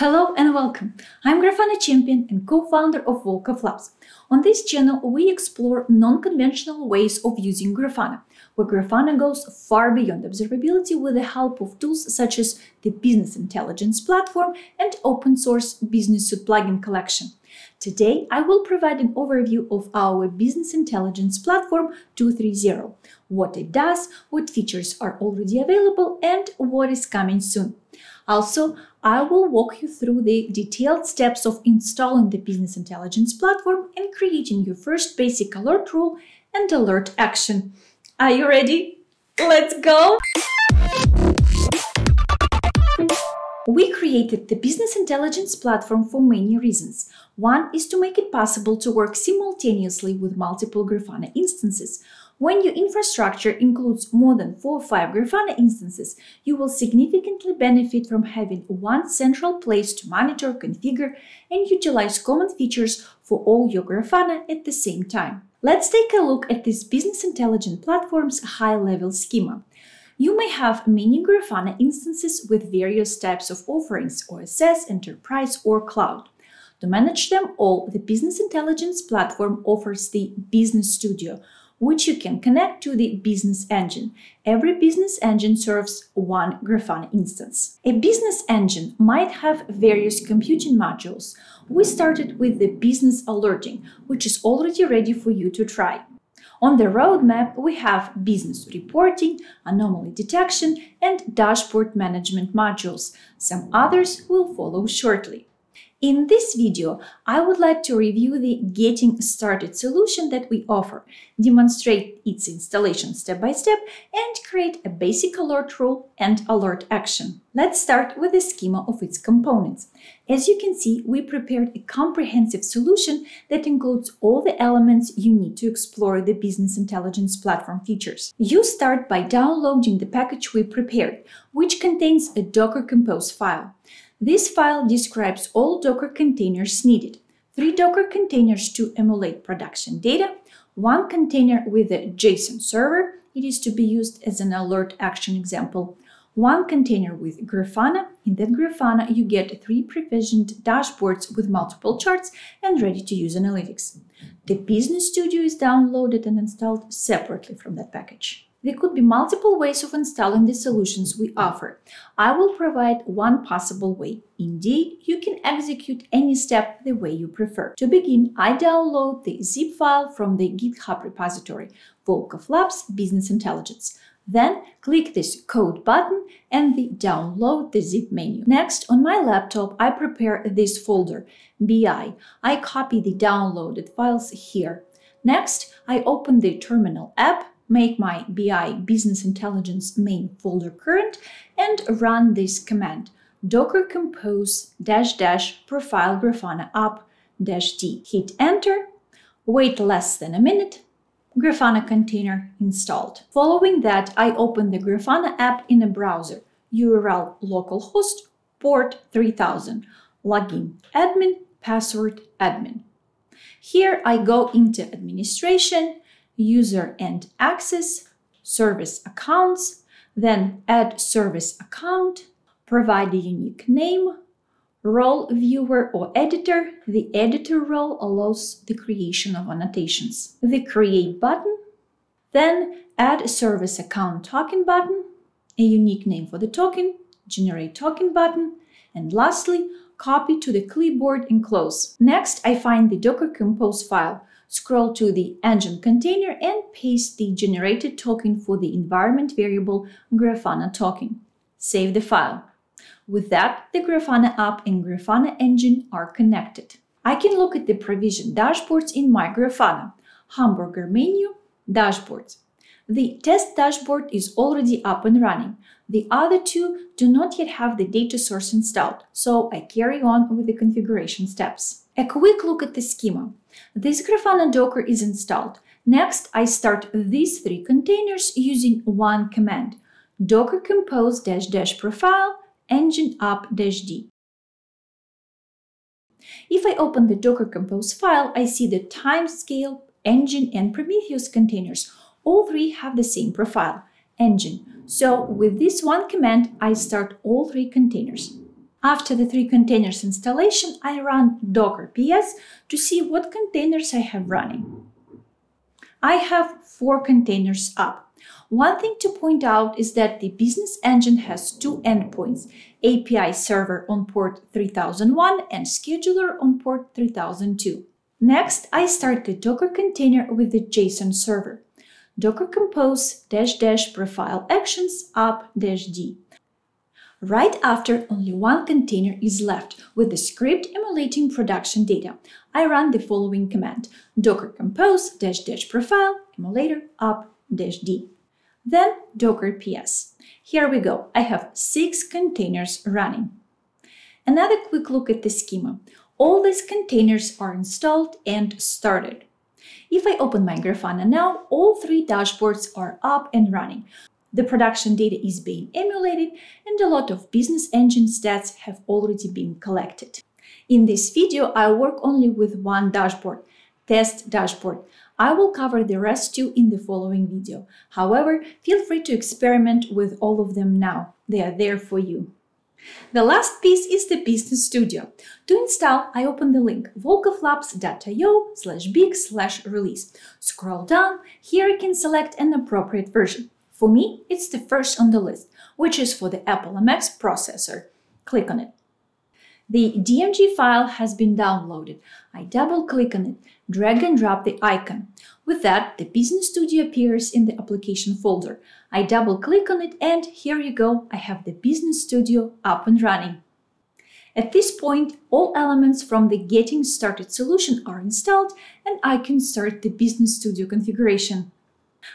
Hello and welcome. I'm Grafana Champion and co-founder of Volkov Labs. On this channel, we explore non-conventional ways of using Grafana, where Grafana goes far beyond observability with the help of tools such as the Business Intelligence Platform and open source Business Suite plugin collection. Today, I will provide an overview of our Business Intelligence Platform 230, what it does, what features are already available, and what is coming soon. Also, I will walk you through the detailed steps of installing the Business Intelligence platform and creating your first basic alert rule and alert action. Are you ready? Let's go! We created the Business Intelligence platform for many reasons. One is to make it possible to work simultaneously with multiple Grafana instances. When your infrastructure includes more than 4 or 5 Grafana instances, you will significantly benefit from having one central place to monitor, configure, and utilize common features for all your Grafana at the same time. Let's take a look at this business intelligence platform's high-level schema. You may have many Grafana instances with various types of offerings OSS, Enterprise, or Cloud. To manage them all, the Business Intelligence platform offers the Business Studio, which you can connect to the business engine. Every business engine serves one Grafana instance. A business engine might have various computing modules. We started with the business alerting, which is already ready for you to try. On the roadmap, we have business reporting, anomaly detection, and dashboard management modules. Some others will follow shortly. In this video, I would like to review the Getting Started solution that we offer, demonstrate its installation step by step, and create a basic alert rule and alert action. Let's start with the schema of its components. As you can see, we prepared a comprehensive solution that includes all the elements you need to explore the business intelligence platform features. You start by downloading the package we prepared, which contains a Docker Compose file. This file describes all Docker containers needed. Three Docker containers to emulate production data, one container with a JSON server, it is to be used as an alert action example, one container with Grafana. In that Grafana, you get three provisioned dashboards with multiple charts and ready-to-use analytics. The Business Studio is downloaded and installed separately from that package. There could be multiple ways of installing the solutions we offer. I will provide one possible way. Indeed, you can execute any step the way you prefer. To begin, I download the zip file from the GitHub repository, Volkov Labs Business Intelligence. Then click this code button and the download the zip menu. Next, on my laptop, I prepare this folder, BI. I copy the downloaded files here. Next, I open the terminal app make my BI business intelligence main folder current and run this command docker compose dash dash profile grafana app dash d. Hit enter, wait less than a minute, Grafana container installed. Following that, I open the Grafana app in a browser, URL localhost, port 3000, login admin, password admin. Here I go into administration, user and access, service accounts, then add service account, provide a unique name, role viewer or editor. The editor role allows the creation of annotations. The create button, then add service account token button, a unique name for the token, generate token button, and lastly, copy to the clipboard and close. Next, I find the Docker Compose file, scroll to the engine container and paste the generated token for the environment variable Grafana token. Save the file. With that, the Grafana app and Grafana engine are connected. I can look at the provision dashboards in my Grafana, hamburger menu, dashboards. The test dashboard is already up and running. The other two do not yet have the data source installed, so I carry on with the configuration steps. A quick look at the schema. This Grafana Docker is installed. Next, I start these three containers using one command, docker compose dash dash profile engine up dash d. If I open the docker compose file, I see the timescale, engine, and Prometheus containers. All three have the same profile, engine. So with this one command, I start all three containers. After the three containers installation, I run docker ps to see what containers I have running. I have four containers up. One thing to point out is that the business engine has two endpoints, API server on port 3001 and scheduler on port 3002. Next, I start the Docker container with the JSON server. Docker compose dash dash profile actions up dash d. Right after, only one container is left with the script emulating production data. I run the following command docker compose dash dash profile emulator up dash d. Then docker ps. Here we go. I have six containers running. Another quick look at the schema. All these containers are installed and started. If I open my Grafana now, all three dashboards are up and running. The production data is being emulated and a lot of business engine stats have already been collected. In this video, I work only with one dashboard, test dashboard. I will cover the rest too in the following video. However, feel free to experiment with all of them now. They are there for you. The last piece is the Business Studio. To install, I open the link volkovlabs.io slash big slash release. Scroll down, here I can select an appropriate version. For me, it's the first on the list, which is for the Apple MX processor. Click on it. The DMG file has been downloaded. I double click on it, drag and drop the icon. With that, the Business Studio appears in the application folder. I double click on it and here you go, I have the Business Studio up and running. At this point, all elements from the Getting Started solution are installed and I can start the Business Studio configuration.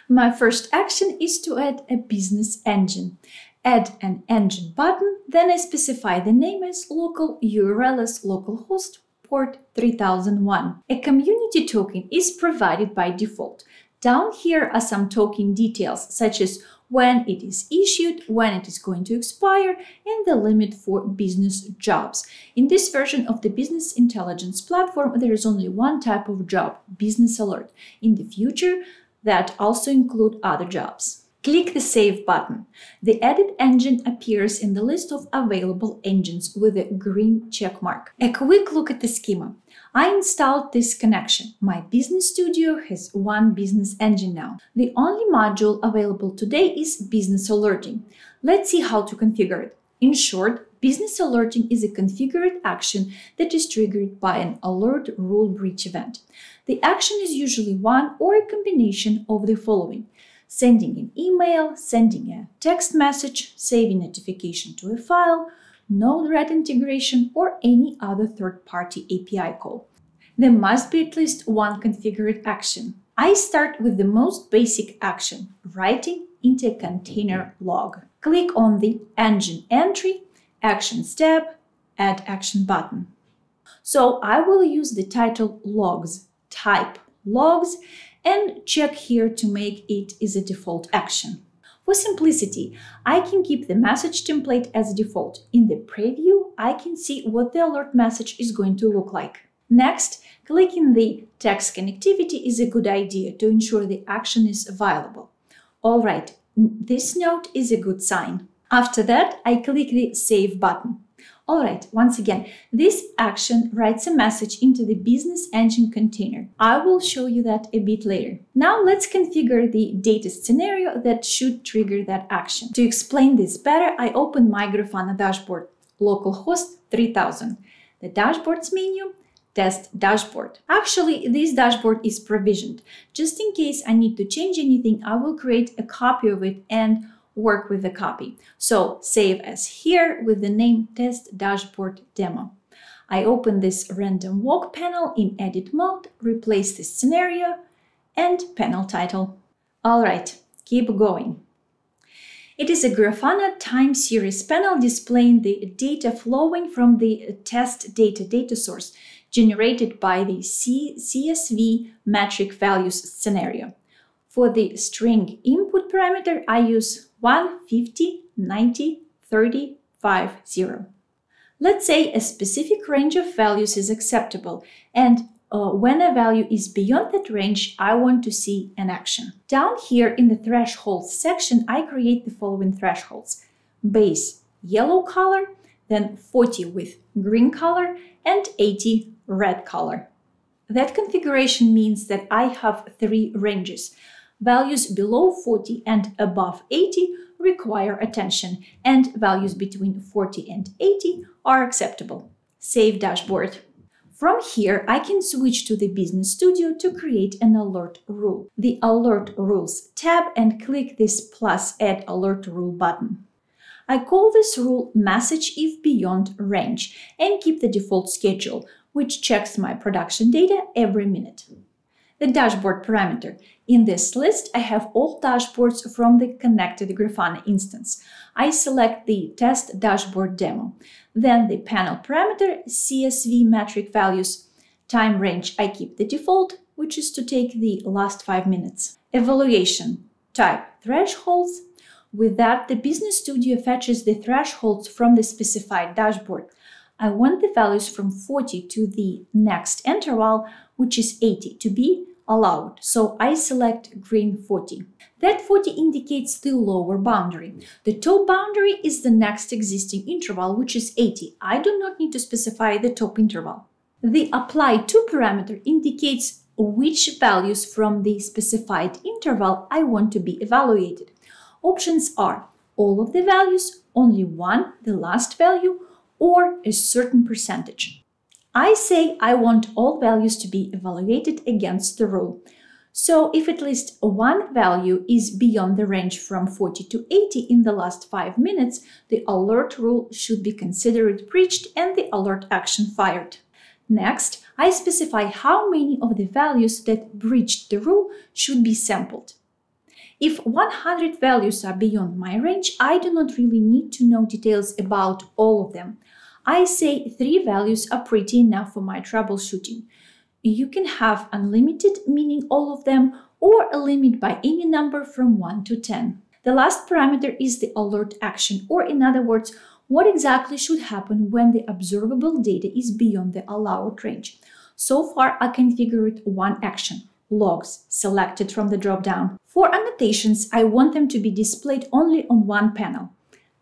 My first action is to add a business engine. Add an engine button, then I specify the name as local URL as localhost port 3001. A community token is provided by default. Down here are some token details such as when it is issued, when it is going to expire, and the limit for business jobs. In this version of the Business Intelligence platform, there is only one type of job, business alert. In the future, that also include other jobs. Click the Save button. The edit engine appears in the list of available engines with a green check mark. A quick look at the schema. I installed this connection. My Business Studio has one business engine now. The only module available today is Business Alerting. Let's see how to configure it. In short, business alerting is a configured action that is triggered by an alert rule breach event. The action is usually one or a combination of the following sending an email, sending a text message, saving notification to a file, Node-RED integration, or any other third-party API call. There must be at least one configured action. I start with the most basic action, writing into a container log. Click on the Engine Entry, Actions step, Add Action button. So I will use the title Logs, type Logs, and check here to make it is a default action. For simplicity, I can keep the message template as default. In the preview, I can see what the alert message is going to look like. Next, clicking the text connectivity is a good idea to ensure the action is viable. All right, this note is a good sign. After that, I click the Save button. All right, once again, this action writes a message into the business engine container. I will show you that a bit later. Now let's configure the data scenario that should trigger that action. To explain this better, I open my Grafana dashboard, localhost 3000, the dashboards menu, test dashboard. Actually, this dashboard is provisioned. Just in case I need to change anything, I will create a copy of it and work with the copy. So save as here with the name test dashboard demo. I open this random walk panel in edit mode, replace this scenario and panel title. All right, keep going. It is a Grafana time series panel displaying the data flowing from the test data data source generated by the C CSV metric values scenario. For the string input parameter, I use 150, 90, 30, 5, 0. Let's say a specific range of values is acceptable and uh, when a value is beyond that range, I want to see an action. Down here in the thresholds section, I create the following thresholds. Base, yellow color, then 40 with green color and 80 red color. That configuration means that I have three ranges. Values below 40 and above 80 require attention, and values between 40 and 80 are acceptable. Save dashboard. From here, I can switch to the Business Studio to create an alert rule. The Alert Rules tab and click this plus Add Alert Rule button. I call this rule Message if Beyond Range and keep the default schedule, which checks my production data every minute. The dashboard parameter. In this list, I have all dashboards from the connected Grafana instance. I select the test dashboard demo. Then the panel parameter, CSV metric values, time range, I keep the default, which is to take the last five minutes. Evaluation, type thresholds. With that, the Business Studio fetches the thresholds from the specified dashboard. I want the values from 40 to the next interval, which is 80, to be allowed. So I select green 40. That 40 indicates the lower boundary. The top boundary is the next existing interval, which is 80. I do not need to specify the top interval. The apply to parameter indicates which values from the specified interval I want to be evaluated. Options are all of the values, only one, the last value, or a certain percentage. I say I want all values to be evaluated against the rule. So if at least one value is beyond the range from 40 to 80 in the last 5 minutes, the alert rule should be considered breached and the alert action fired. Next, I specify how many of the values that breached the rule should be sampled. If 100 values are beyond my range, I do not really need to know details about all of them. I say three values are pretty enough for my troubleshooting. You can have unlimited, meaning all of them, or a limit by any number from 1 to 10. The last parameter is the alert action, or in other words, what exactly should happen when the observable data is beyond the allowed range. So far, I configured one action, logs, selected from the dropdown. For annotations, I want them to be displayed only on one panel.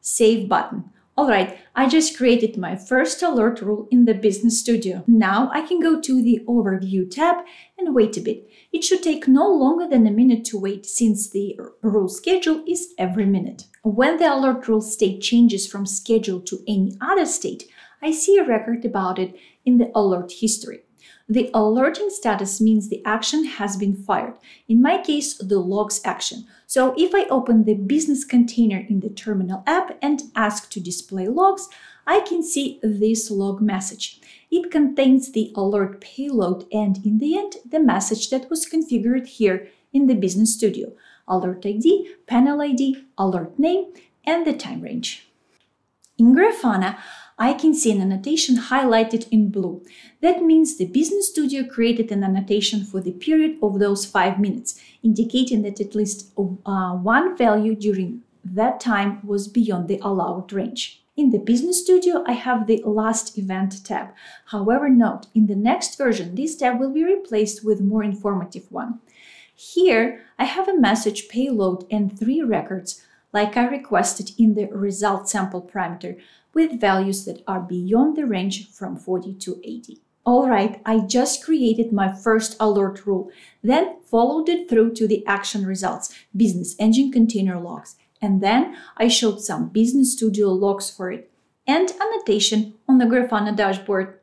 Save button. Alright, I just created my first alert rule in the Business Studio. Now I can go to the Overview tab and wait a bit. It should take no longer than a minute to wait since the rule schedule is every minute. When the alert rule state changes from schedule to any other state, I see a record about it in the alert history. The alerting status means the action has been fired. In my case, the logs action. So if I open the business container in the terminal app and ask to display logs, I can see this log message. It contains the alert payload and in the end, the message that was configured here in the Business Studio. Alert ID, panel ID, alert name, and the time range. In Grafana, I can see an annotation highlighted in blue. That means the Business Studio created an annotation for the period of those five minutes, indicating that at least uh, one value during that time was beyond the allowed range. In the Business Studio, I have the Last Event tab. However, note, in the next version, this tab will be replaced with more informative one. Here, I have a message payload and three records, like I requested in the result sample parameter, with values that are beyond the range from 40 to 80. Alright, I just created my first alert rule, then followed it through to the action results, Business Engine container logs, and then I showed some Business Studio logs for it, and annotation on the Grafana dashboard.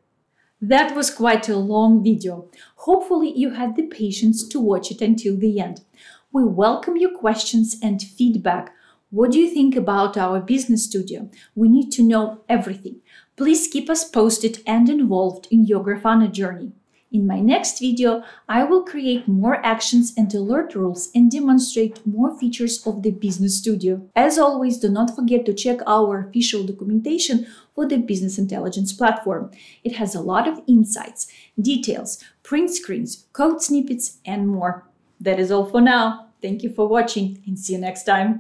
That was quite a long video. Hopefully you had the patience to watch it until the end. We welcome your questions and feedback what do you think about our business studio? We need to know everything. Please keep us posted and involved in your Grafana journey. In my next video, I will create more actions and alert rules and demonstrate more features of the Business Studio. As always, do not forget to check our official documentation for the Business Intelligence platform. It has a lot of insights, details, print screens, code snippets, and more. That is all for now. Thank you for watching and see you next time.